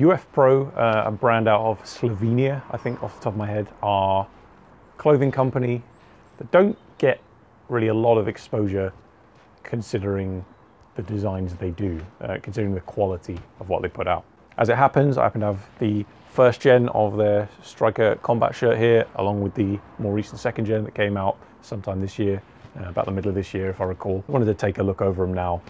UF Pro, uh, a brand out of Slovenia, I think off the top of my head, are clothing company that don't get really a lot of exposure considering the designs they do, uh, considering the quality of what they put out. As it happens, I happen to have the first gen of their Striker combat shirt here, along with the more recent second gen that came out sometime this year, uh, about the middle of this year, if I recall. I wanted to take a look over them now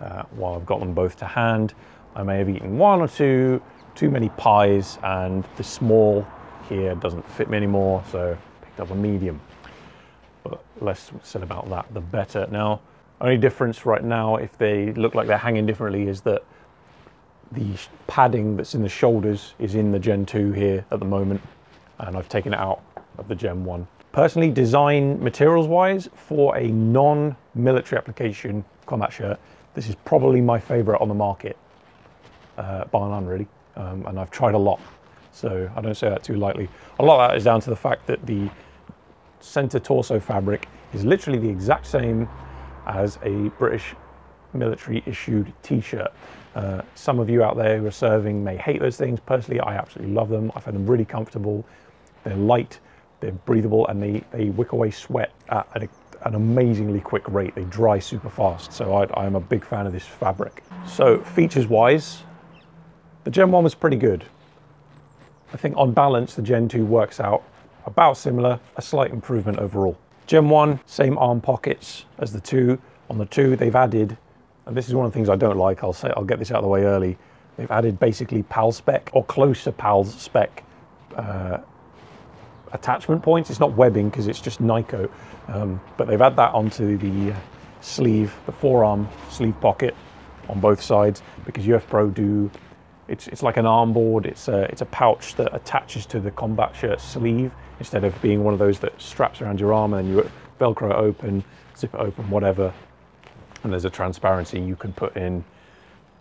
uh, while I've got them both to hand. I may have eaten one or two, too many pies, and the small here doesn't fit me anymore, so picked up a medium. But less said about that, the better. Now, only difference right now, if they look like they're hanging differently, is that the padding that's in the shoulders is in the Gen 2 here at the moment, and I've taken it out of the Gen 1. Personally, design materials wise, for a non military application combat shirt, this is probably my favorite on the market, uh, bar none really, um, and I've tried a lot, so I don't say that too lightly. A lot of that is down to the fact that the center torso fabric is literally the exact same as a British military issued t-shirt. Uh, some of you out there who are serving may hate those things. Personally, I absolutely love them. I find them really comfortable. They're light, they're breathable, and they, they wick away sweat at an, an amazingly quick rate. They dry super fast. So I, I'm a big fan of this fabric. So features wise, the Gen 1 was pretty good. I think on balance, the Gen 2 works out about similar, a slight improvement overall. Gen 1, same arm pockets as the 2. On the 2, they've added, and this is one of the things I don't like, I'll say, I'll get this out of the way early. They've added basically PALS spec or close to PALS spec uh, attachment points. It's not webbing because it's just NyCo, um, but they've added that onto the sleeve, the forearm sleeve pocket on both sides because UF Pro do it's, it's like an arm board. It's a, it's a pouch that attaches to the combat shirt sleeve instead of being one of those that straps around your arm and then you Velcro it open, zip it open, whatever. And there's a transparency you can put in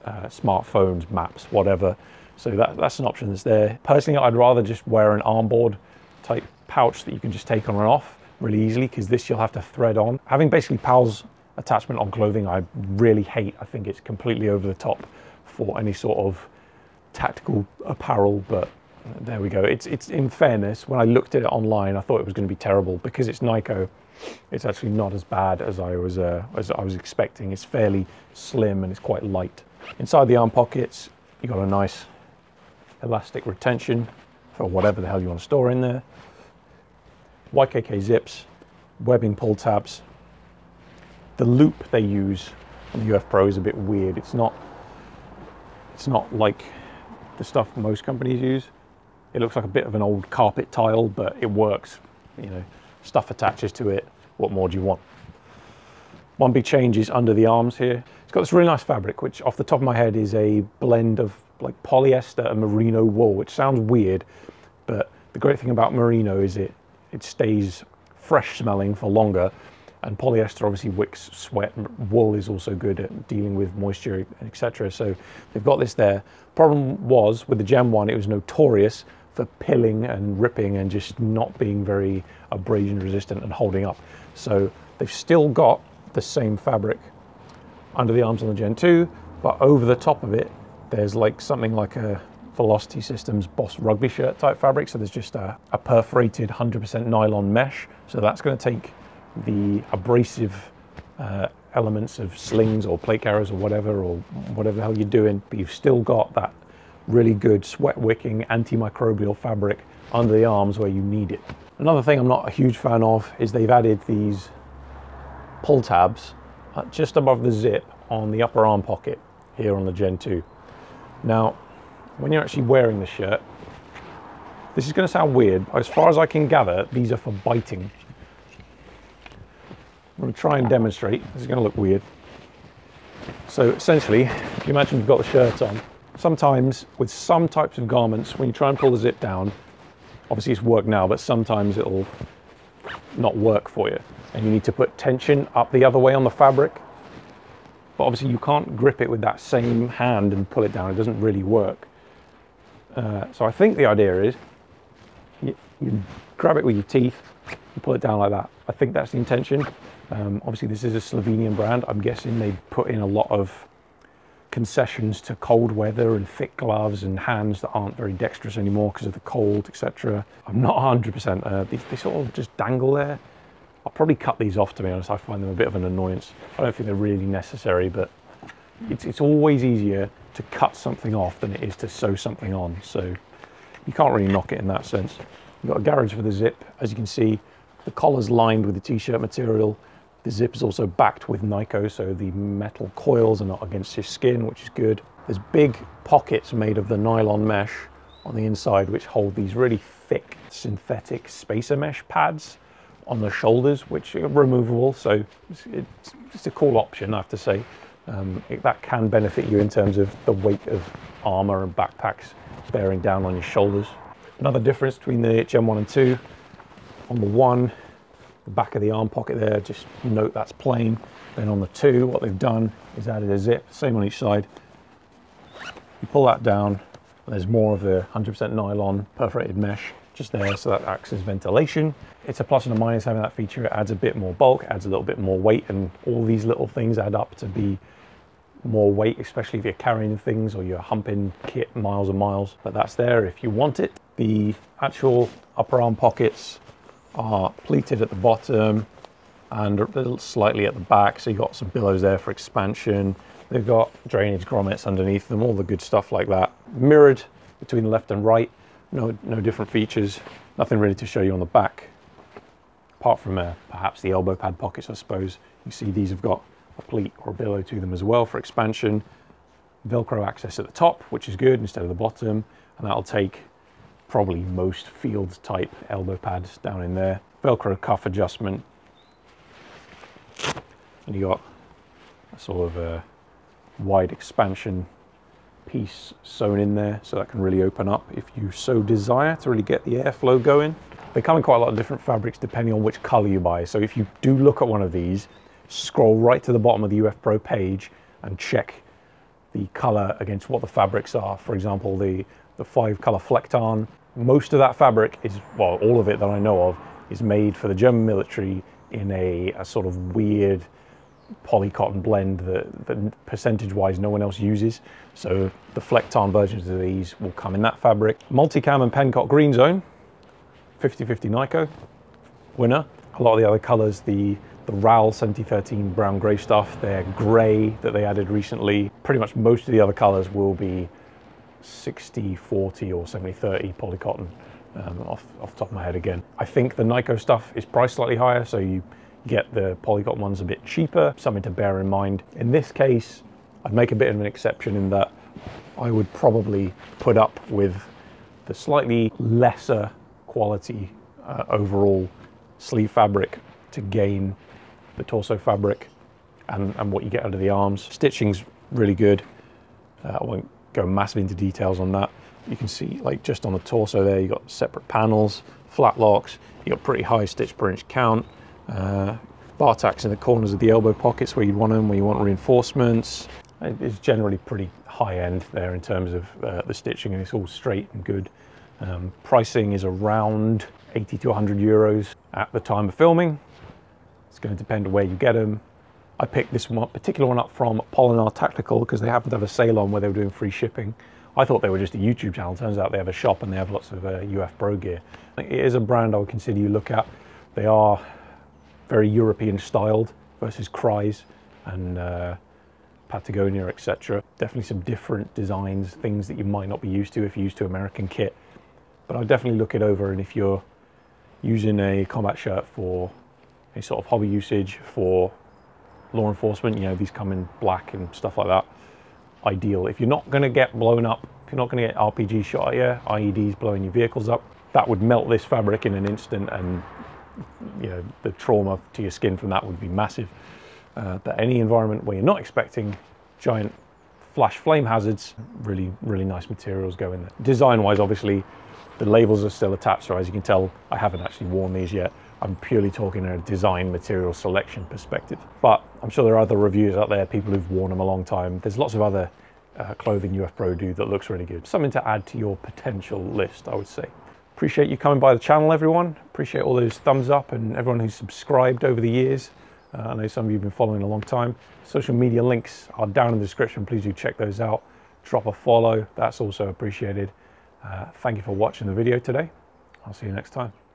uh, smartphones, maps, whatever. So that, that's an option that's there. Personally, I'd rather just wear an arm board type pouch that you can just take on and off really easily because this you'll have to thread on. Having basically PALS attachment on clothing, I really hate. I think it's completely over the top for any sort of tactical apparel, but there we go. It's, it's in fairness, when I looked at it online, I thought it was going to be terrible because it's NyCo. It's actually not as bad as I was uh, as I was expecting. It's fairly slim and it's quite light. Inside the arm pockets, you got a nice elastic retention for whatever the hell you want to store in there. YKK zips, webbing pull tabs. The loop they use on the UF Pro is a bit weird. It's not it's not like the stuff most companies use. It looks like a bit of an old carpet tile, but it works. You know, stuff attaches to it. What more do you want? One big change is under the arms here. It's got this really nice fabric, which off the top of my head is a blend of like polyester and merino wool, which sounds weird, but the great thing about merino is it, it stays fresh smelling for longer and polyester obviously wicks sweat. Wool is also good at dealing with moisture, etc. So they've got this there. Problem was with the Gen 1, it was notorious for pilling and ripping and just not being very abrasion resistant and holding up. So they've still got the same fabric under the arms on the Gen 2, but over the top of it, there's like something like a Velocity Systems Boss rugby shirt type fabric. So there's just a, a perforated 100% nylon mesh. So that's going to take the abrasive uh, elements of slings or plate carriers or whatever, or whatever the hell you're doing, but you've still got that really good sweat wicking antimicrobial fabric under the arms where you need it. Another thing I'm not a huge fan of is they've added these pull tabs uh, just above the zip on the upper arm pocket here on the Gen 2. Now, when you're actually wearing the shirt, this is going to sound weird. but As far as I can gather, these are for biting I'm going to try and demonstrate. This is going to look weird. So essentially, if you imagine you've got the shirt on, sometimes with some types of garments, when you try and pull the zip down, obviously it's worked now, but sometimes it'll not work for you. And you need to put tension up the other way on the fabric. But obviously you can't grip it with that same hand and pull it down. It doesn't really work. Uh, so I think the idea is you, you grab it with your teeth and pull it down like that. I think that's the intention. Um, obviously, this is a Slovenian brand. I'm guessing they put in a lot of concessions to cold weather and thick gloves and hands that aren't very dexterous anymore because of the cold, etc. I'm not 100%. Uh, they, they sort of just dangle there. I'll probably cut these off to be honest. I find them a bit of an annoyance. I don't think they're really necessary, but it's, it's always easier to cut something off than it is to sew something on. So you can't really knock it in that sense. You've got a garage for the zip. As you can see, the collar's lined with the t-shirt material. The zip is also backed with NyCo, so the metal coils are not against your skin, which is good. There's big pockets made of the nylon mesh on the inside, which hold these really thick synthetic spacer mesh pads on the shoulders, which are removable. So it's, it's, it's a cool option, I have to say. Um, it, that can benefit you in terms of the weight of armor and backpacks bearing down on your shoulders. Another difference between the Gen 1 and 2, on the 1, the back of the arm pocket there, just note that's plain. Then on the 2, what they've done is added a zip, same on each side. You pull that down, there's more of the 100% nylon perforated mesh just there, so that acts as ventilation. It's a plus and a minus having that feature. It adds a bit more bulk, adds a little bit more weight, and all these little things add up to be more weight, especially if you're carrying things or you're humping kit miles and miles. But that's there if you want it. The actual upper arm pockets are pleated at the bottom and a little slightly at the back. So you've got some billows there for expansion. They've got drainage grommets underneath them, all the good stuff like that. Mirrored between left and right. No, no different features. Nothing really to show you on the back. Apart from uh, perhaps the elbow pad pockets, I suppose. You see these have got a pleat or a billow to them as well for expansion. Velcro access at the top, which is good instead of the bottom. And that'll take probably most field type elbow pads down in there. Velcro cuff adjustment. And you got a sort of a wide expansion piece sewn in there so that can really open up if you so desire to really get the airflow going. They come in quite a lot of different fabrics depending on which color you buy. So if you do look at one of these, scroll right to the bottom of the UF Pro page and check the color against what the fabrics are. For example, the, the five color Flecktarn, most of that fabric is, well, all of it that I know of is made for the German military in a, a sort of weird poly cotton blend that, that percentage wise no one else uses. So the Flecktarn versions of these will come in that fabric. Multicam and Pencott Green Zone, 50-50 NyCo, winner. A lot of the other colors, the the RAL 7013 brown gray stuff, they're gray that they added recently. Pretty much most of the other colors will be 60 40 or 70 30 polycotton um, off, off the top of my head again. I think the NyCo stuff is priced slightly higher, so you get the polycotton ones a bit cheaper, something to bear in mind. In this case, I'd make a bit of an exception in that I would probably put up with the slightly lesser quality uh, overall sleeve fabric to gain the torso fabric and, and what you get under the arms. Stitching's really good. Uh, I won't go massive into details on that. You can see like just on the torso there, you've got separate panels, flat locks, you've got pretty high stitch per inch count. Uh, bar tacks in the corners of the elbow pockets where you'd want them, where you want reinforcements. It's generally pretty high end there in terms of uh, the stitching and it's all straight and good. Um, pricing is around 80 to 100 euros at the time of filming. It's going to depend on where you get them. I picked this one, particular one up from Polenar Tactical because they happened to have a sale on where they were doing free shipping. I thought they were just a YouTube channel. Turns out they have a shop and they have lots of uh, UF Pro gear. It is a brand I would consider you look at. They are very European styled versus Crye's and uh, Patagonia, etc. Definitely some different designs, things that you might not be used to if you're used to American kit. But I'd definitely look it over and if you're using a combat shirt for a sort of hobby usage for law enforcement. You know, these come in black and stuff like that. Ideal. If you're not going to get blown up, if you're not going to get RPG shot at you, IEDs blowing your vehicles up, that would melt this fabric in an instant and you know the trauma to your skin from that would be massive. Uh, but any environment where you're not expecting giant flash flame hazards, really, really nice materials go in there. Design wise, obviously, the labels are still attached, so as you can tell, I haven't actually worn these yet. I'm purely talking in a design material selection perspective. But I'm sure there are other reviewers out there, people who've worn them a long time. There's lots of other uh, clothing UF Pro do that looks really good. Something to add to your potential list, I would say. Appreciate you coming by the channel, everyone. Appreciate all those thumbs up and everyone who's subscribed over the years. Uh, I know some of you have been following a long time. Social media links are down in the description. Please do check those out. Drop a follow. That's also appreciated. Uh, thank you for watching the video today. I'll see you next time.